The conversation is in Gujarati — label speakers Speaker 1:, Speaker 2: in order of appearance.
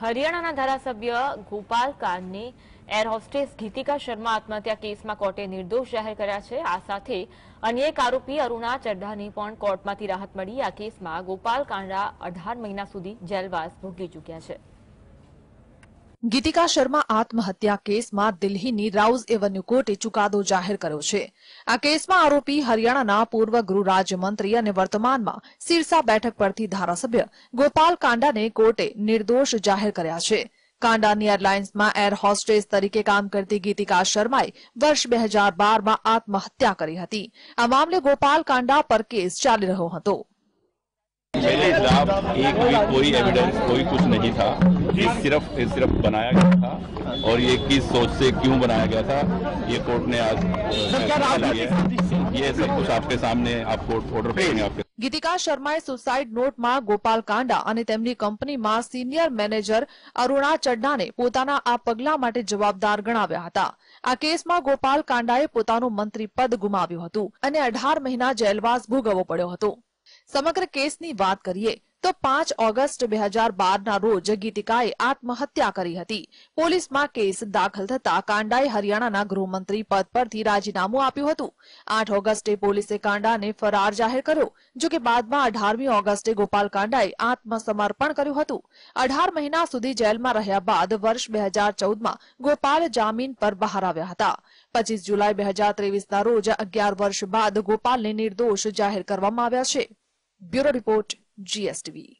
Speaker 1: હરિયાણાના ધારાસભ્ય ગોપાલ કારની એર હોસ્ટેસ ગીતિકા શર્મા આત્મહત્યા કેસમાં કોર્ટે નિર્દોષ જાહેર કર્યા છે. આ સાથે અન્ય એક આરોપી અરુણા ચડ્ઢાની પણ કોર્ટમાંથી રાહત મળી. આ કેસમાં ગોપાલ કાંડા અઢાર મહિના સુધી જેલવાસ ભોગવી ચૂક્યા છે.
Speaker 2: ગીતિકા શર્મા આત્મહત્યા કેસમાં દિલ્હીની રાઉઝ એવન્યુ કોર્ટે ચુકાદો જાહેર કર્યો છે. આ કેસમાં આરોપી હરિયાણાના પૂર્વ ગૃહ રાજ્યમંત્રી અને વર્તમાનમાં સિરસા બેઠક પરથી ધારાસભ્ય ગોપાલ કાંડાને કોર્ટે નિર્દોષ જાહેર કર્યા છે. કાંડાની એરલાઇન્સમાં એર હોસ્ટેસ તરીકે કામ કરતી ગીતિકા શર્માએ વર્ષ બે હજાર બારમાં આત્મહત્યા કરી હતી. આ મામલે ગોપાલ કાંડા પર કેસ ચાલી રહ્યો હતો.
Speaker 3: एक भी कोई एविडेंस कोई कुछ नहीं था ये सिर्फ ये सिर्फ बनाया गया था और ये किस सोच से क्यों बनाया गया था ये कोर्ट ने आज फैसला लिया है। ये सब कुछ आपके सामने आप कोर्ट ऑर्डर करेंगे आपके
Speaker 2: ગીતિકા શર્માએ સુસાઇડ નોટમાં ગોપાલ કાંડા અને તેમની કંપનીમાં સિનિયર મેનેજર અરુણા ચડ્ડાને પોતાના આ પગલા માટે જવાબદાર ગણાવ્યા હતા આ કેસમાં ગોપાલ કાંડાએ પોતાનું મંત્રી પદ ગુમાવ્યું હતું અને અઢાર મહિના જેલવાસ ભોગવવો પડ્યો હતો સમગ્ર કેસની વાત કરીએ તો પાંચ ઓગસ્ટ બે હજાર બારના રોજ ગીતિકાએ આત્મહત્યા કરી હતી. પોલીસમાં કેસ દાખલ થતા કાંડાએ હરિયાણાના ગૃહમંત્રી પદ પરથી રાજીનામું આપ્યું હતું. આઠ ઓગસ્ટે પોલીસે કાંડાને ફરાર જાહેર કર્યો, જો બાદમાં અઢારમી ઓગસ્ટે ગોપાલ કાંડાએ આત્મસમર્પણ કર્યું હતું. અઢાર મહિના સુધી જેલમાં રહ્યા બાદ વર્ષ બે હજાર ચૌદમાં ગોપાલ જામીન પર બહાર આવ્યા હતા. પચીસ જુલાઈ બે હજાર ત્રેવીસના રોજ અગિયાર વર્ષ બાદ ગોપાલને નિર્દોષ જાહેર કરવામાં આવ્યા છે. Bureau report. GSTV